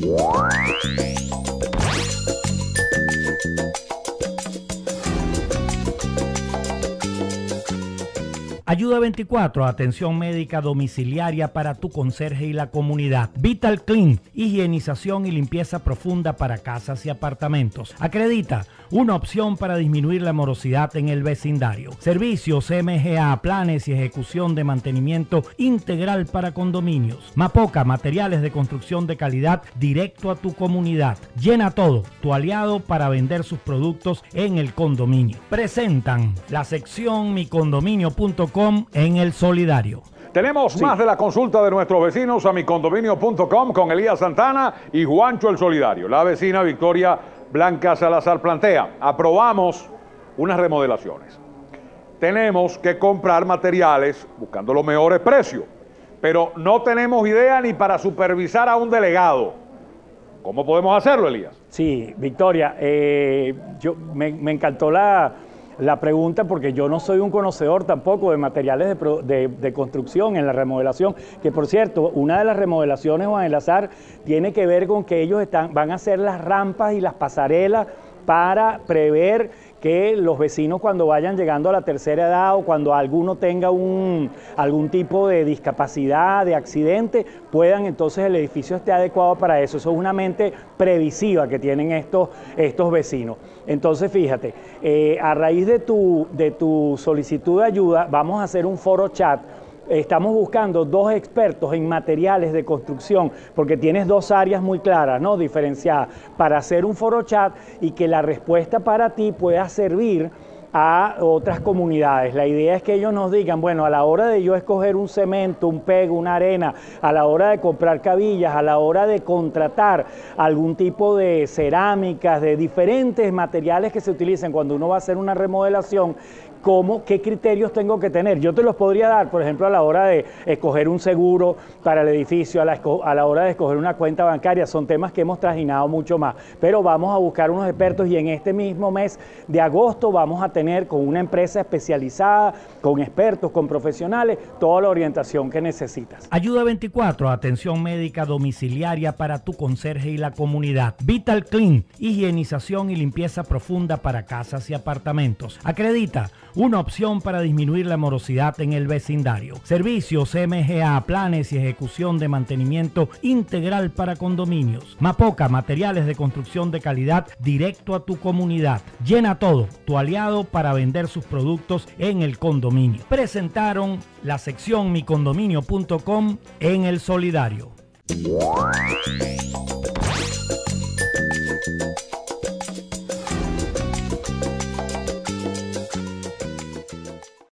Why? Ayuda 24, atención médica domiciliaria para tu conserje y la comunidad. Vital Clean, higienización y limpieza profunda para casas y apartamentos. Acredita una opción para disminuir la morosidad en el vecindario. Servicios MGA, planes y ejecución de mantenimiento integral para condominios. Mapoca, materiales de construcción de calidad directo a tu comunidad. Llena todo, tu aliado para vender sus productos en el condominio. Presentan la sección micondominio.com en el solidario. Tenemos más de la consulta de nuestros vecinos a micondominio.com con Elías Santana y Juancho el Solidario. La vecina Victoria Blanca Salazar plantea, aprobamos unas remodelaciones. Tenemos que comprar materiales buscando los mejores precios, pero no tenemos idea ni para supervisar a un delegado. ¿Cómo podemos hacerlo, Elías? Sí, Victoria, eh, yo, me, me encantó la, la pregunta porque yo no soy un conocedor tampoco de materiales de, construcción en la remodelación, que por cierto, una de las remodelaciones, Juan El Azar, tiene que ver con que ellos están, van a hacer las rampas y las pasarelas para prever que los vecinos cuando vayan llegando a la tercera edad o cuando alguno tenga un, algún tipo de discapacidad, de accidente, puedan entonces el edificio esté adecuado para eso. Eso es una mente previsiva que tienen estos, estos vecinos. Entonces, fíjate, eh, a raíz de tu, de tu solicitud de ayuda, vamos a hacer un foro chat estamos buscando dos expertos en materiales de construcción, porque tienes dos áreas muy claras, ¿no? Diferenciadas, para hacer un foro chat y que la respuesta para ti pueda servir a otras comunidades. La idea es que ellos nos digan, bueno, a la hora de yo escoger un cemento, un pego, una arena, a la hora de comprar cabillas, a la hora de contratar algún tipo de cerámicas, de diferentes materiales que se utilicen cuando uno va a hacer una remodelación, cómo, qué criterios tengo que tener. Yo te los podría dar, por ejemplo, a la hora de escoger un seguro para el edificio, a la, a la hora de escoger una cuenta bancaria. Son temas que hemos trajinado mucho más. Pero vamos a buscar unos expertos y en este mismo mes de agosto vamos a con una empresa especializada, con expertos, con profesionales, toda la orientación que necesitas. Ayuda 24, atención médica domiciliaria para tu conserje y la comunidad. Vital Clean, higienización y limpieza profunda para casas y apartamentos. Acredita una opción para disminuir la morosidad en el vecindario. Servicios MGA, planes y ejecución de mantenimiento integral para condominios. Mapoca, materiales de construcción de calidad directo a tu comunidad. Llena todo, tu aliado para vender sus productos en el condominio. Presentaron la sección micondominio.com en el solidario.